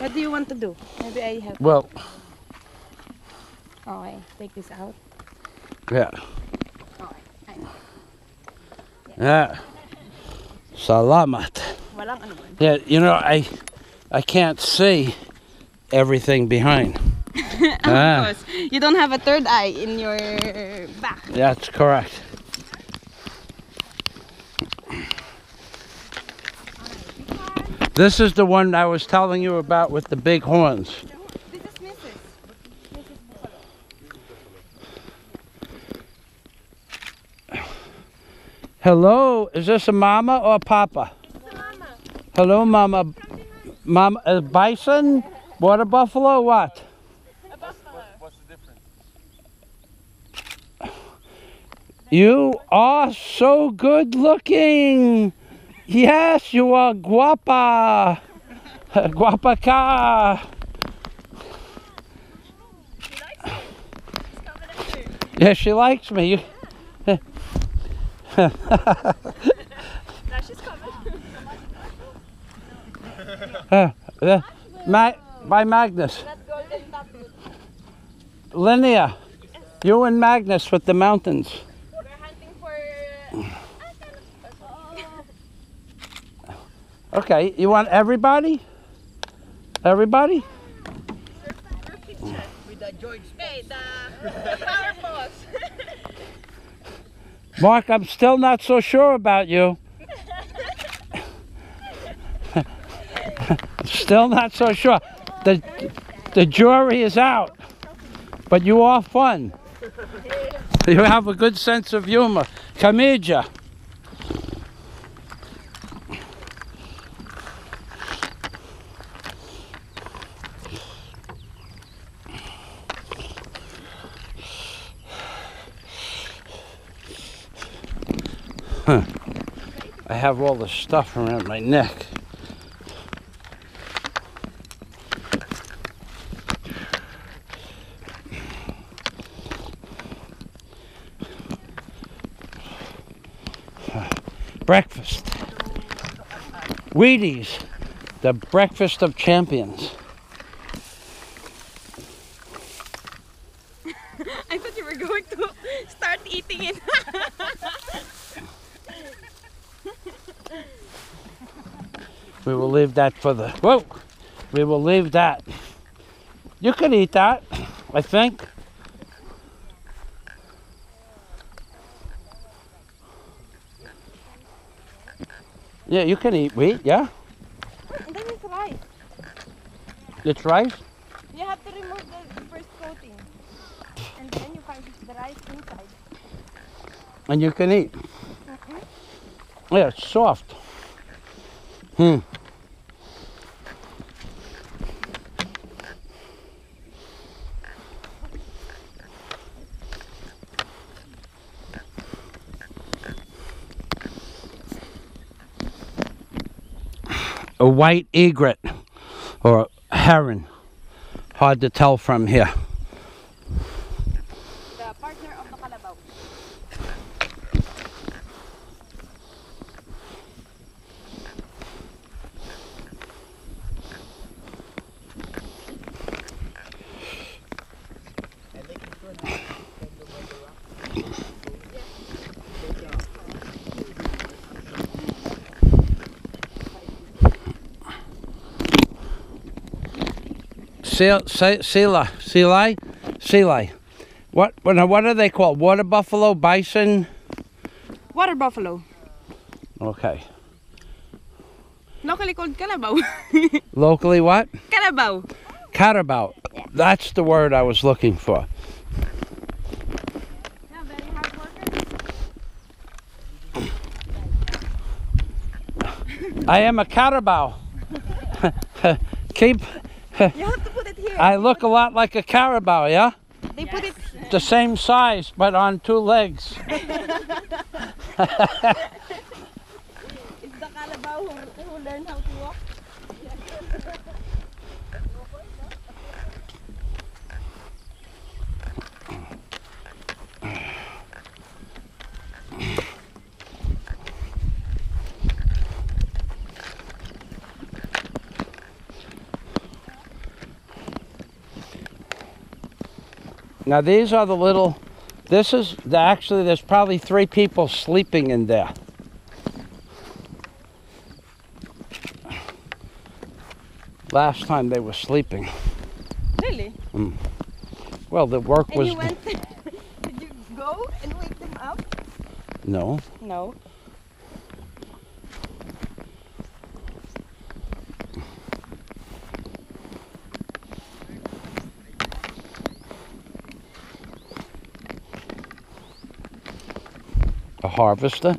What do you want to do? Maybe I help. Well, Oh, I take this out. yeah. Ayun. Yeah. Salamat. Walang ano. Yeah, you know, I I can't see everything behind. Of Ah. course. You don't have a third eye in your back. That's correct. This is the one I was telling you about with the big horns. Hello, is this a mama or a papa? Mama. Hello, mama. Mama, a bison, water buffalo, what? A buffalo. What's the difference? You are so good looking. Yes, you are guapa. Guapa ka. Yeah, she likes me. Now she's coming. uh, uh, by Magnus. Linnea, you and Magnus with the mountains. We're hunting for. Okay, you want everybody? Everybody? Mark, I'm still not so sure about you. still not so sure. The, the jury is out, but you are fun. You have a good sense of humor. Kamija. I have all the stuff around my neck. Breakfast. Wheaties, the breakfast of champions. I thought you were going to start eating it. We will leave that for the. Whoa! We will leave that. You can eat that, I think. Yeah, you can eat wheat, yeah? and then it's rice. It's rice? You have to remove the, the first coating. And then you find the rice inside. And you can eat. Yeah, it's soft. Hmm. White egret or heron. Hard to tell from here. Seal, se- Sela, Selai, Selai. What, what, now what are they called? Water buffalo, bison? Water buffalo. Okay. Locally called carabao. Locally, what? Carabao. Carabao. That's the word I was looking for. Yeah, very hard worker. I am a carabao. Keep. You have to put it here. I look a lot like a carabao, yeah? they put it. The same size, but on two legs. It's the kalabaw who, who learned how to walk. Now these are the little. This is the, actually there's probably three people sleeping in there. Last time they were sleeping. Really? Mm. Well, the work And was you went. Did you go and wake them up? no. No. A harvester.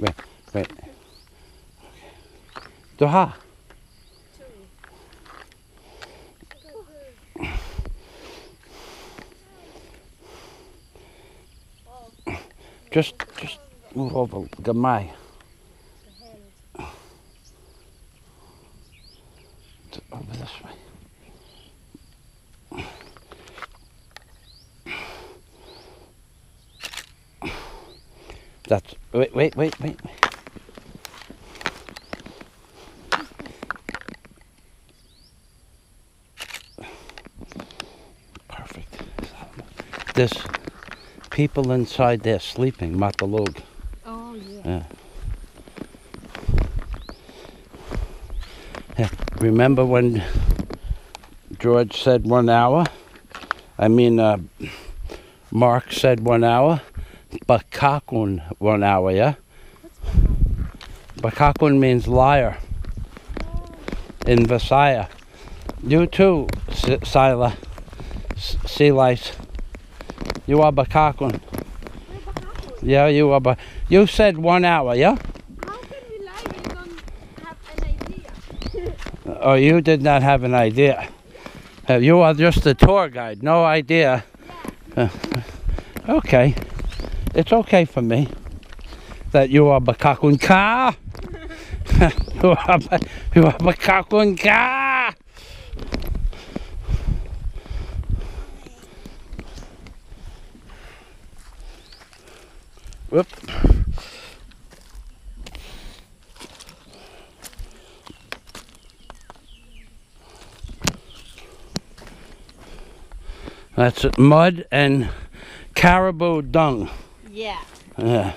Wait, wait. Doha. Just, just move over, Gamai. Over this way. That's wait, wait, wait, wait. There's people inside there sleeping, Matalog. Oh yeah. Yeah. Remember when George said one hour? I mean, uh, Mark said one hour. Bakakun one hour, yeah? Bakakun means liar in Visaya. You too, Sila. S- Sea lice. You are Bakakun. Yeah, you are. Ba- you said one hour, yeah? How can we lie when we don't have an idea? Oh, you did not have an idea. Uh, you are just a tour guide, no idea. Uh, okay, it's okay for me that you are Bakakun Ka. you are you are Bakakun Ka. Whoop. That's it, mud and caribou dung. Yeah. Yeah.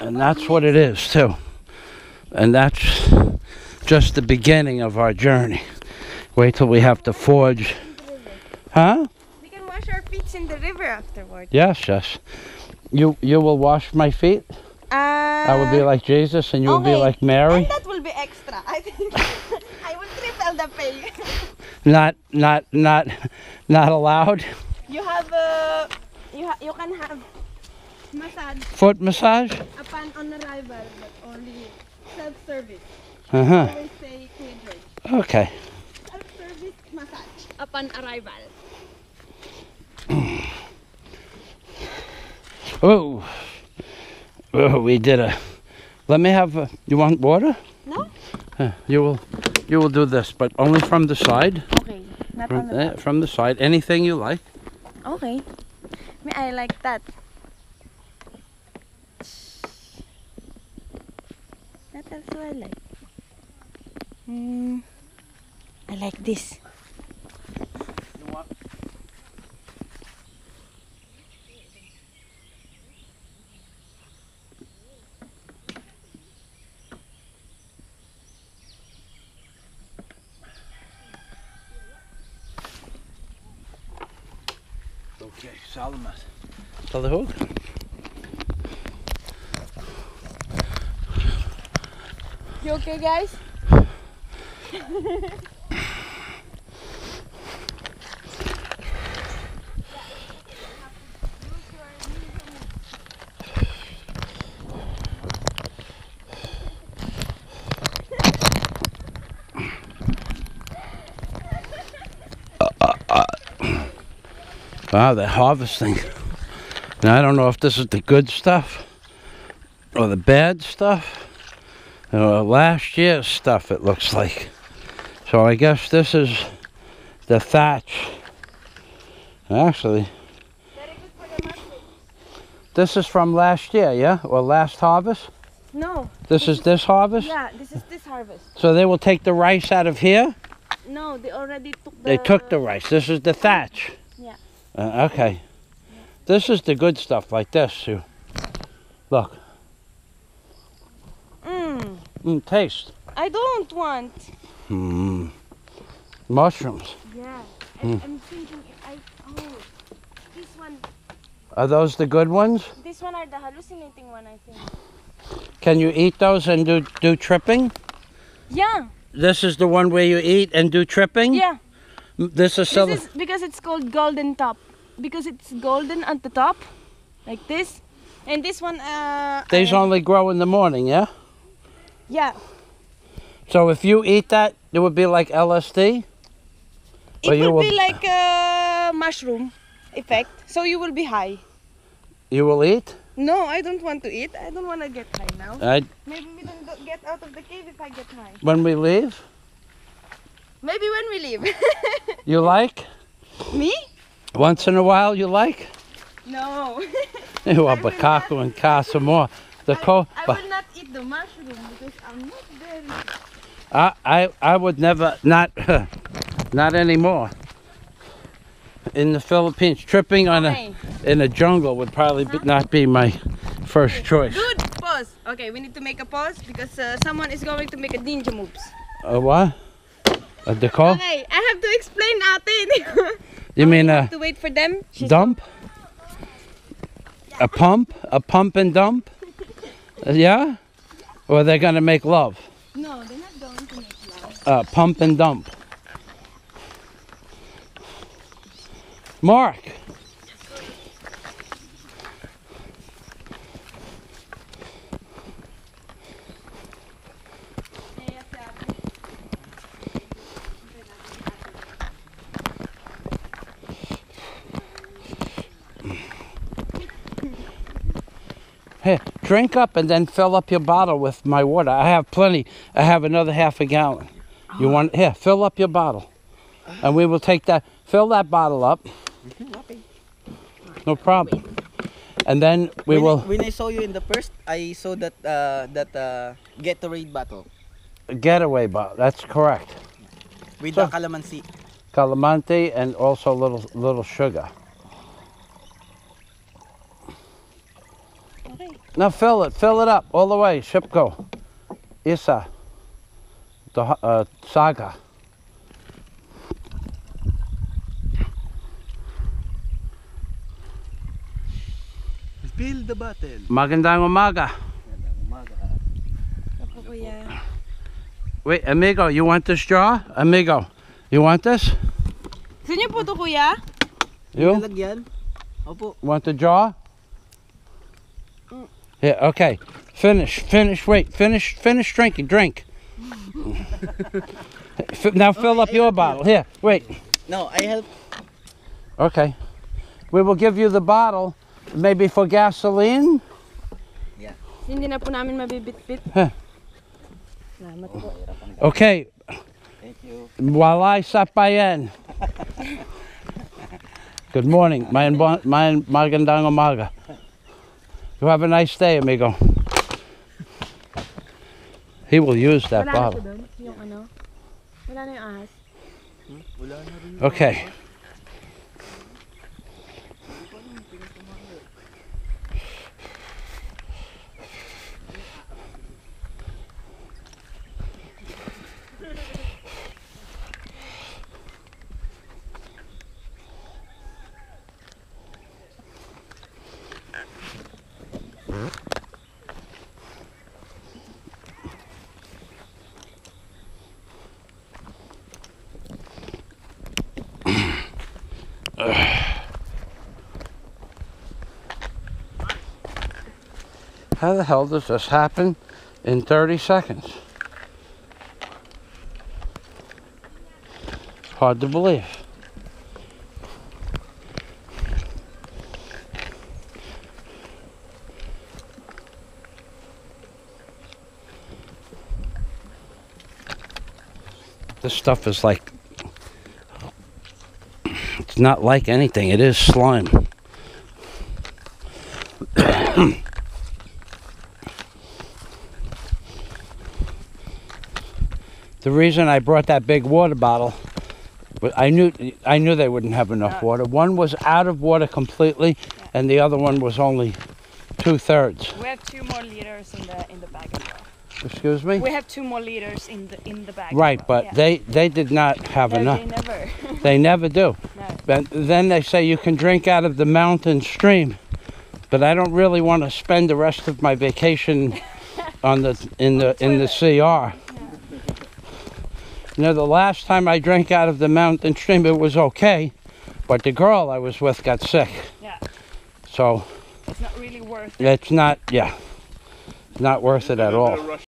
And that's what it is, too. And that's just the beginning of our journey. Wait till we have to forge. Huh? We can wash our feet in the river afterward. Yes, yes. You you will wash my feet? Uh, I will be like Jesus and you will be like Mary? And that will be extra. I think I will triple the pay. Not not not not allowed. you have uh, you ha- you can have massage Foot massage? upon on arrival, but only self-service. Uh-huh. Always say Okay. Self-service massage upon arrival. Oh. Oh, we did a Let me have a, you want water? No? Uh, you will you will do this, but only from the side. Okay. Not From, the eh, from the side. Anything you like. Okay. Me, I like that. That also I like. Mm, I like this. Okay, Salamat. Talahog? You okay, guys? Wow, they're harvesting. Now, I don't know if this is the good stuff or the bad stuff or last year's stuff, it looks like. So I guess this is the thatch. Actually, Very good for the mushroom. this is from last year, yeah? Or last harvest? No. This is this harvest? Yeah, this is this harvest. So they will take the rice out of here? No, they already took the. They took the rice. This is the thatch. Uh, okay. This is the good stuff, like this, Sue. Look. Mm, Mm, taste. I don't want. Hmm. Mushrooms. Yeah. I, I'm thinking I. Oh, this one. Are those the good ones? This one are the hallucinating one, I think. Can you eat those and do, do tripping? Yeah. This is the one where you eat and do tripping? Yeah. This is. This is because it's called golden top. Because it's golden at the top, like this. And this one, uh. These I- only grow in the morning, yeah? Yeah. So if you eat that, it would be like LSD? It will will- be like a mushroom effect. So you will be high. You will eat? No, I don't want to eat. I don't want to get high now. I, Maybe we don't get out of the cave if I get high. when we leave? Maybe when we leave. You like? Me? Once in a while you like? No. I will Bakaku and Casamore. The co- I, I will not eat the mushroom because I'm not very. I, I, I would never, not, not anymore. In the Philippines, tripping on a, in a jungle would probably be, not be my first choice. Good. Pause. Okay, we need to make a pause because uh, someone is going to make a ninja moves. A what? A deco? Okay, I have to explain Ate. You mean a to wait for them. Dump? A pump? A pump and dump? Uh, Yeah? Or they're gonna make love? No, they're not going to make love. Uh, pump and dump. Mark. Hey, drink up and then fill up your bottle with my water. I have plenty. I have another half a gallon. You want here? Fill up your bottle, and we will take that. Fill that bottle up. No problem. And then we when, will When I saw you in the first, I saw that uh, that uh, Gatorade bottle getaway bottle. That's correct. with So- the calamansi. Calamanti and also little little sugar. Now fill it. Fill it up all the way. Shipko. Isa. The uh, saga. Fill the bottle. Magandang umaga. Ako. Wait, amigo, you want this straw? Amigo, you want this? Gusto niyo po ito, kuya? You Lalagyan. Opo. want the jar? Yeah, okay. Finish, finish, wait, finish, finish drinking, drink. F- now fill up your bottle. Here, wait. No, I help. Okay. We will give you the bottle, maybe for gasoline. Hindi na po namin mabibit-bit. Huh. Salamat po. Okay, Thank you. Walay Sapayan. Good morning. Mayan, bo- mayan magandang umaga. You have a nice day, amigo. He will use that bottle. doon, how the hell does this happen in 30 seconds? Hard to believe. This stuff is like, it's not like anything, it is slime. The reason I brought that big water bottle, I knew I knew they wouldn't have enough water. One was out of water completely, and the other one was only two thirds. We have two more liters in the in the bag. Excuse me. We have two more liters in the in the bag. Right, but yeah. they they did not have No, enough. They never. They never do. no. But then they say you can drink out of the mountain stream, but I don't really want to spend the rest of my vacation on the in the in the CR. You know, the last time I drank out of the mountain stream, it was okay, but the girl I was with got sick. Yeah. So It's not really worth. It. It's not, yeah, not worth it at all.